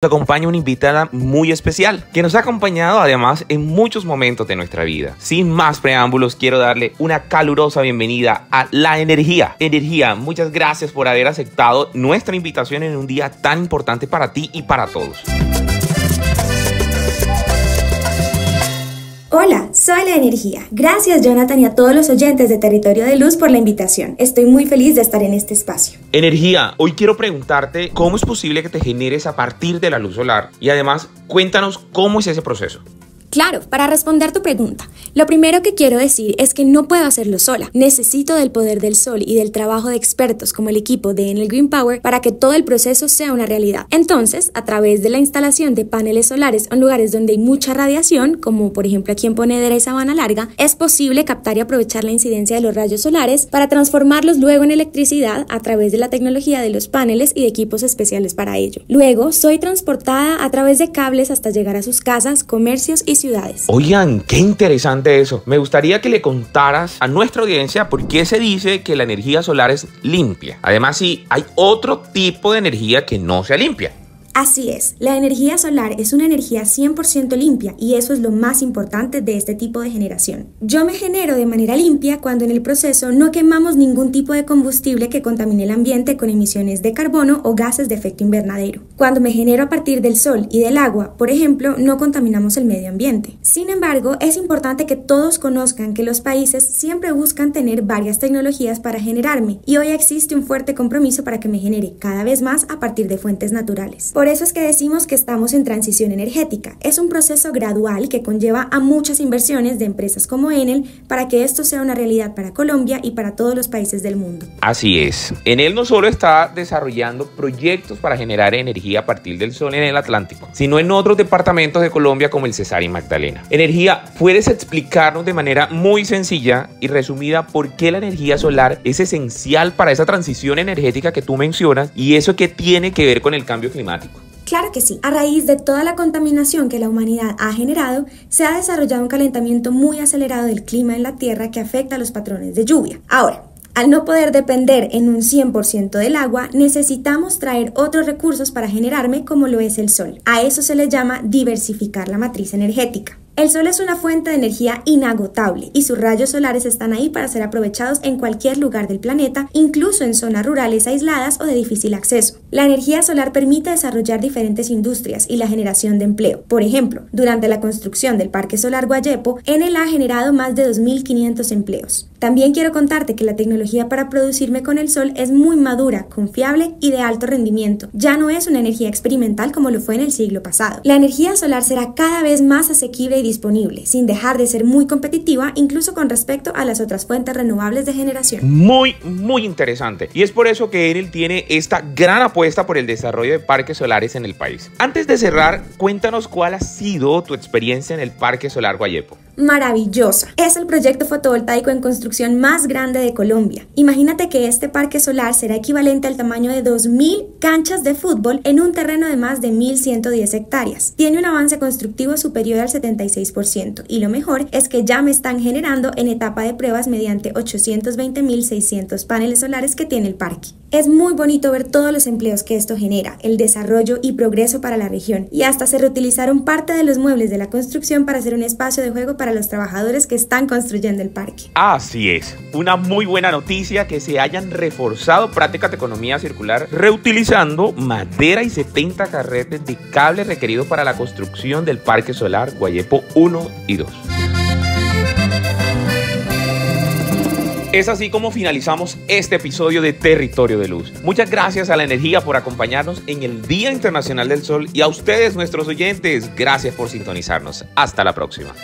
Nos acompaña una invitada muy especial que nos ha acompañado además en muchos momentos de nuestra vida. Sin más preámbulos, quiero darle una calurosa bienvenida a La Energía. Energía, muchas gracias por haber aceptado nuestra invitación en un día tan importante para ti y para todos. Hola, soy La Energía. Gracias Jonathan y a todos los oyentes de Territorio de Luz por la invitación. Estoy muy feliz de estar en este espacio. Energía, hoy quiero preguntarte cómo es posible que te generes a partir de la luz solar y además cuéntanos cómo es ese proceso. Claro, para responder tu pregunta, lo primero que quiero decir es que no puedo hacerlo sola. Necesito del poder del sol y del trabajo de expertos como el equipo de Enel Green Power para que todo el proceso sea una realidad. Entonces, a través de la instalación de paneles solares en lugares donde hay mucha radiación, como por ejemplo aquí en Ponedera y Sabana Larga, es posible captar y aprovechar la incidencia de los rayos solares para transformarlos luego en electricidad a través de la tecnología de los paneles y de equipos especiales para ello. Luego, soy transportada a través de cables hasta llegar a sus casas, comercios y ciudades. Oigan, qué interesante eso. Me gustaría que le contaras a nuestra audiencia por qué se dice que la energía solar es limpia. Además, si hay otro tipo de energía que no sea limpia. Así es, la energía solar es una energía 100% limpia y eso es lo más importante de este tipo de generación. Yo me genero de manera limpia cuando en el proceso no quemamos ningún tipo de combustible que contamine el ambiente con emisiones de carbono o gases de efecto invernadero. Cuando me genero a partir del sol y del agua, por ejemplo, no contaminamos el medio ambiente. Sin embargo, es importante que todos conozcan que los países siempre buscan tener varias tecnologías para generarme y hoy existe un fuerte compromiso para que me genere cada vez más a partir de fuentes naturales. Eso es que decimos que estamos en transición energética. Es un proceso gradual que conlleva a muchas inversiones de empresas como Enel para que esto sea una realidad para Colombia y para todos los países del mundo. Así es. Enel no solo está desarrollando proyectos para generar energía a partir del sol en el Atlántico, sino en otros departamentos de Colombia como el Cesar y Magdalena. Energía, ¿puedes explicarnos de manera muy sencilla y resumida por qué la energía solar es esencial para esa transición energética que tú mencionas y eso que tiene que ver con el cambio climático? Claro que sí. A raíz de toda la contaminación que la humanidad ha generado, se ha desarrollado un calentamiento muy acelerado del clima en la Tierra que afecta a los patrones de lluvia. Ahora, al no poder depender en un 100% del agua, necesitamos traer otros recursos para generarme como lo es el sol. A eso se le llama diversificar la matriz energética. El Sol es una fuente de energía inagotable y sus rayos solares están ahí para ser aprovechados en cualquier lugar del planeta, incluso en zonas rurales aisladas o de difícil acceso. La energía solar permite desarrollar diferentes industrias y la generación de empleo. Por ejemplo, durante la construcción del Parque Solar Guayepo, Enel ha generado más de 2.500 empleos. También quiero contarte que la tecnología para producirme con el sol es muy madura, confiable y de alto rendimiento. Ya no es una energía experimental como lo fue en el siglo pasado. La energía solar será cada vez más asequible y disponible, sin dejar de ser muy competitiva incluso con respecto a las otras fuentes renovables de generación. Muy, muy interesante. Y es por eso que Enel tiene esta gran apuesta por el desarrollo de parques solares en el país. Antes de cerrar, cuéntanos cuál ha sido tu experiencia en el Parque Solar Guayepo maravillosa. Es el proyecto fotovoltaico en construcción más grande de Colombia. Imagínate que este parque solar será equivalente al tamaño de 2.000 canchas de fútbol en un terreno de más de 1.110 hectáreas. Tiene un avance constructivo superior al 76% y lo mejor es que ya me están generando en etapa de pruebas mediante 820.600 paneles solares que tiene el parque. Es muy bonito ver todos los empleos que esto genera, el desarrollo y progreso para la región, y hasta se reutilizaron parte de los muebles de la construcción para hacer un espacio de juego para los trabajadores que están construyendo el parque. Es, una muy buena noticia que se hayan reforzado prácticas de economía circular reutilizando madera y 70 carretes de cable requeridos para la construcción del Parque Solar Guayepo 1 y 2. Es así como finalizamos este episodio de Territorio de Luz. Muchas gracias a la energía por acompañarnos en el Día Internacional del Sol y a ustedes, nuestros oyentes, gracias por sintonizarnos. Hasta la próxima.